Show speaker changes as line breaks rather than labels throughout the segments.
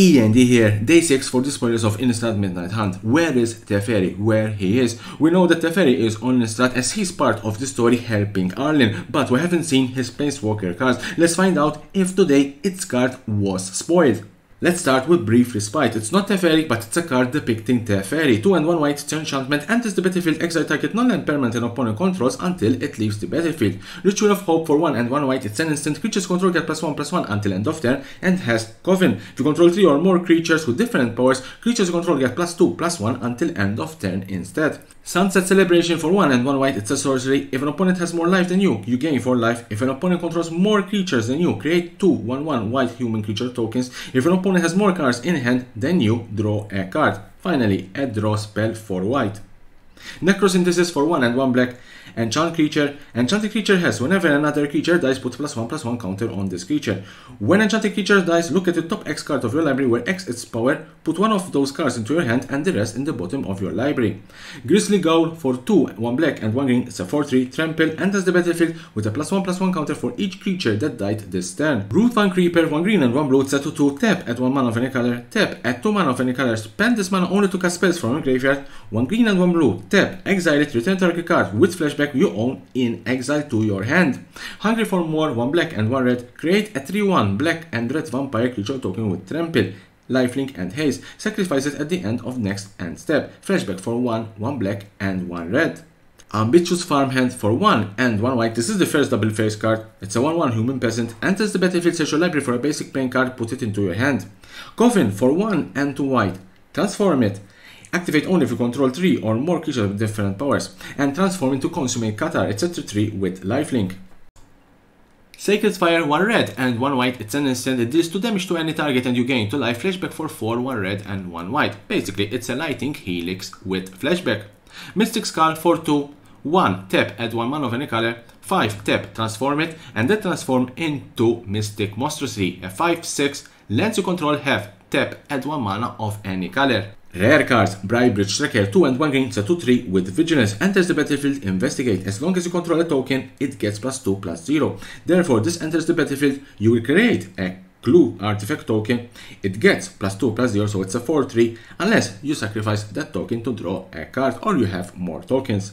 END here, day 6 for the spoilers of Innistrad Midnight Hunt. Where is Teferi? Where he is? We know that Teferi is on Innistrad as he's part of the story helping Arlinn, but we haven't seen his Planeswalker cards. Let's find out if today its card was spoiled. Let's start with Brief Respite. It's not Teferi, but it's a card depicting Teferi. 2 and 1 white, turn enchantment, enters the battlefield, exile target non-land permanent and opponent controls until it leaves the battlefield. Ritual of Hope for 1 and 1 white, it's an instant, creatures control get plus 1 plus 1 until end of turn, and has Coven. If you control 3 or more creatures with different powers, creatures control get plus 2 plus 1 until end of turn instead. Sunset Celebration for 1 and 1 white, it's a sorcery. If an opponent has more life than you, you gain 4 life. If an opponent controls more creatures than you, create 2 1 1 white human creature tokens. If an opponent has more cards in hand than you, draw a card. Finally, a draw spell for white. Necrosynthesis for 1 and 1 black. Enchant creature. Enchanted creature has whenever another creature dies, put plus 1 plus 1 counter on this creature. When enchanted creature dies, look at the top X card of your library where X is power, put one of those cards into your hand and the rest in the bottom of your library. Grizzly Ghoul for 2, 1 black and 1 green, it's a 4-3, trample, enters the battlefield with a plus 1 plus 1 counter for each creature that died this turn. Root one Creeper, 1 green and 1 blue, set to 2-2, tap at 1 mana of any color, tap at 2 mana of any color, spend this mana only to cast spells from your graveyard, 1 green and 1 blue, tap, exile it, return target card with flashback you own in exile to your hand. Hungry for more, 1 black and 1 red, create a 3-1 black and red vampire creature token with trample lifelink and haste. Sacrifice it at the end of next end step. Flashback for 1, 1 black and 1 red. Ambitious Farmhand for 1 and 1 white. This is the first double face card. It's a 1 1 human peasant. Enters the battlefield, search your library for a basic playing card, put it into your hand. Coven for 1 and 2 white. Transform it. Activate only if you control 3 or more creatures with different powers. And transform into Consummate Cathar. etc. 3 with lifelink. Sacred Fire, 1 red and 1 white, it's an instant, it deals 2 damage to any target and you gain 2 life, flashback for 4, 1 red and 1 white. Basically, it's a Lightning Helix with flashback. Mystic Skull for 2, 1 tap, add 1 mana of any color, 5 tap, transform it, and then transform into Mystic Monstrosity. A 5, 6, lands you control have, tap, add 1 mana of any color. Rare cards, Briarbridge Tracker 2 and 1 green, a 2-3 with Vigilance, enters the battlefield, investigate. As long as you control a token, it gets plus 2 plus 0. Therefore, this enters the battlefield, you will create a clue artifact token, it gets plus 2 plus 0, so it's a 4-3, unless you sacrifice that token to draw a card or you have more tokens.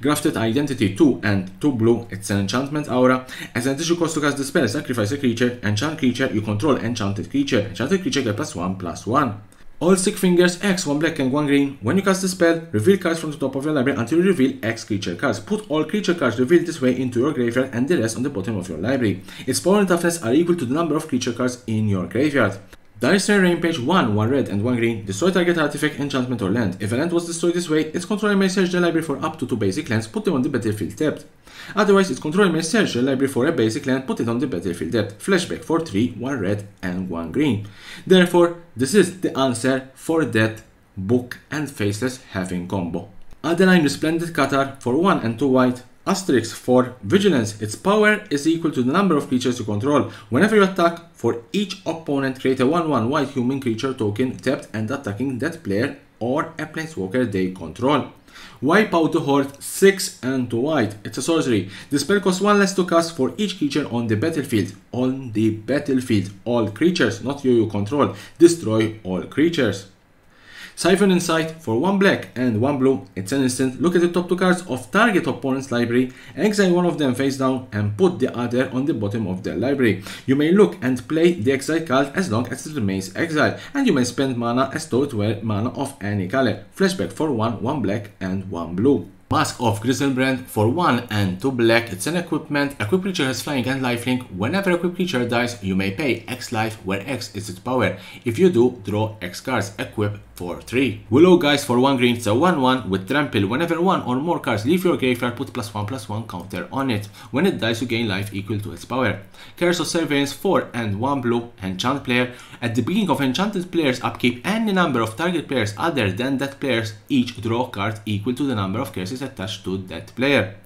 Grafted Identity 2 and 2 blue, it's an enchantment aura. As an additional cost to cast the spell, sacrifice a creature, enchant creature, you control enchanted creature. Enchanted creature get plus 1 plus 1. Old Stickfingers X, 1 black and 1 green. When you cast the spell, reveal cards from the top of your library until you reveal X creature cards. Put all creature cards revealed this way into your graveyard and the rest on the bottom of your library. Its power and toughness are equal to the number of creature cards in your graveyard. Dire Rampage 1, 1 red and 1 green. Destroy target artifact, enchantment or land. If a land was destroyed this way, its controller may search the library for up to 2 basic lands, put them on the battlefield tapped. Otherwise, its controller may search the library for a basic land, put it on the battlefield tapped. Flashback for 3, 1 red and 1 green. Therefore, this is the answer for that book and Faceless Haven combo. Adeline Resplendent Cathar for 1 and 2 white. Asterix for Vigilance. Its power is equal to the number of creatures you control. Whenever you attack, for each opponent, create a 1-1 white human creature token tapped and attacking that player or a planeswalker they control. Wipe out the Horde 6 and 2 white. It's a sorcery. The spell costs 1 less to cast for each creature on the battlefield. On the battlefield. All creatures, not you you control. Destroy all creatures. Siphon Insight for 1 black and 1 blue. It's an instant. Look at the top 2 cards of target opponent's library, exile one of them face down and put the other on the bottom of their library. You may look and play the exile card as long as it remains exiled and you may spend mana as though it were mana of any color. Flashback for 1, 1 black and 1 blue. Mask of Griselbrand for 1 and 2 black, it's an equipment. Equip creature has flying and lifelink. Whenever equip creature dies, you may pay X life where X is its power. If you do, draw X cards. Equip for 3. Willow Geist for 1 green, it's a 1-1 with trample. Whenever 1 or more cards leave your graveyard, put plus 1 plus 1 counter on it. When it dies, you gain life equal to its power. Curse of Surveillance 4 and 1 blue, enchant player. At the beginning of enchanted player's upkeep, any number of target players other than that players each draw card equal to the number of curses attached to that player.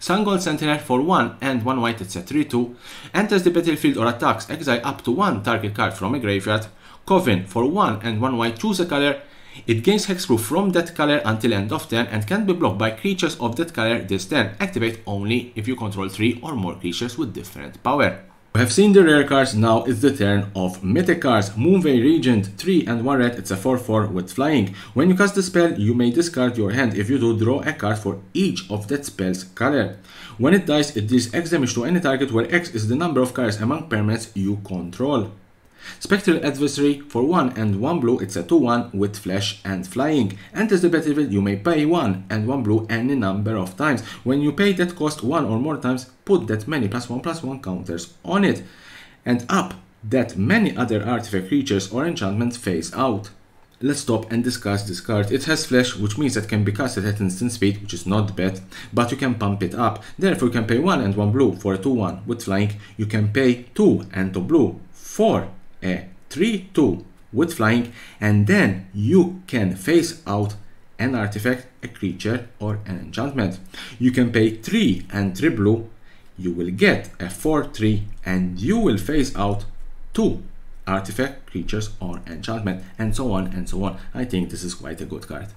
Sungold Sentinel for 1 and 1 white it's a 3-2, enters the battlefield or attacks, exile up to 1 target card from a graveyard, Coven for 1 and 1 white choose a color, it gains hexproof from that color until end of turn and can be blocked by creatures of that color this turn, activate only if you control 3 or more creatures with different power. We have seen the rare cards, now it's the turn of mythic cards. Moonveil Regent, 3 and 1 red, it's a 4-4 with flying. When you cast the spell, you may discard your hand. If you do, draw a card for each of that spell's color. When it dies, it deals X damage to any target where X is the number of cards among permanents you control. Spectral Adversary for 1 and 1 blue, it's a 2-1 with flash and flying. Enters the battlefield, you may pay 1 and 1 blue any number of times. When you pay that cost 1 or more times, put that many plus 1 plus 1 counters on it. And up that many other artifact creatures or enchantments phase out. Let's stop and discuss this card. It has flash, which means it can be casted at instant speed, which is not bad, but you can pump it up. Therefore, you can pay 1 and 1 blue for a 2-1 with flying. You can pay 2 and 2 blue for a 3-2 with flying and then you can phase out an artifact, a creature or an enchantment. You can pay 3 and 3 blue, you will get a 4-3 and you will phase out 2 artifact, creatures or enchantment and so on and so on. I think this is quite a good card.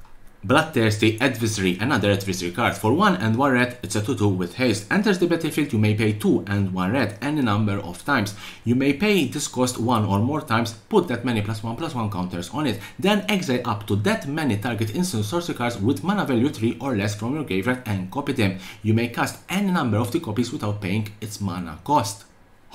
Bloodthirsty Adversary, another adversary card. For 1 and 1 red, it's a 2-2 with haste. Enters the battlefield, you may pay 2 and 1 red any number of times. You may pay this cost 1 or more times, put that many plus 1 plus 1 counters on it, then exile up to that many target instant sorcery cards with mana value 3 or less from your graveyard and copy them. You may cast any number of the copies without paying its mana cost.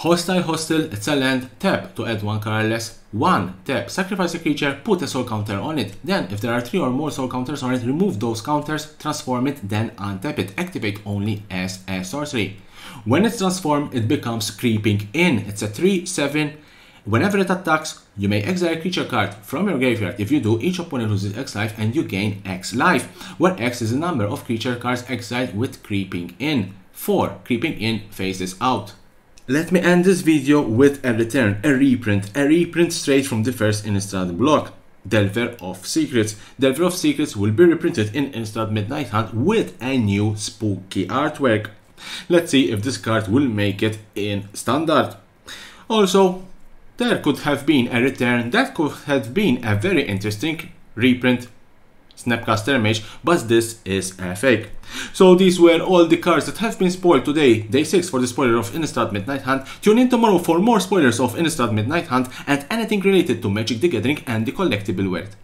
Hostile Hostel, it's a land, tap to add one colorless, one, tap, sacrifice a creature, put a soul counter on it, then if there are three or more soul counters on it, remove those counters, transform it, then untap it, activate only as a sorcery. When it's transformed, it becomes Creeping Inn, it's a 3-7, Whenever it attacks, you may exile a creature card from your graveyard. If you do, each opponent loses X life and you gain X life, where X is the number of creature cards exiled with Creeping Inn. 4. Creeping Inn phases out. Let me end this video with a return, a reprint, a reprint straight from the first Innistrad block. Delver of Secrets. Delver of Secrets will be reprinted in Innistrad Midnight Hunt with a new spooky artwork. Let's see if this card will make it in Standard. Also, there could have been a return that could have been a very interesting reprint Snapcaster Mage, but this is a fake. So these were all the cards that have been spoiled today, day 6 for the spoiler of Innistrad Midnight Hunt. Tune in tomorrow for more spoilers of Innistrad Midnight Hunt and anything related to Magic the Gathering and the collectible world.